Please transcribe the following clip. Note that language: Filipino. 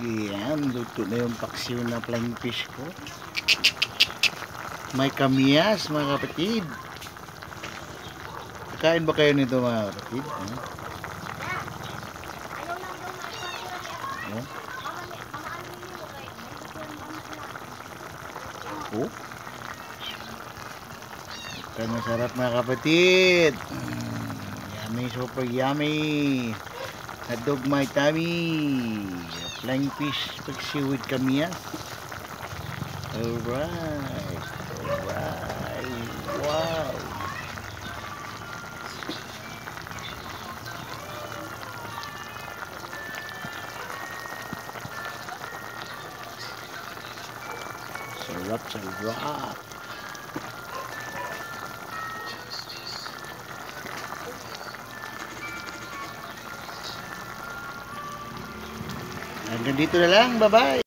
Yan, luto na yung paksiw na flying fish ko. May kamyas, mga kapatid. Kain ba kayo nito, mga kapatid? Hmm? Oh? Oh? Ito masarap mga kapatid. Mm, yummy, super yummy. Hadog my tummy. Flying fish paksiw with kamyas. Alright. Alright. Wow. Sarap, sarap. Hanggang dito na lang. Bye-bye.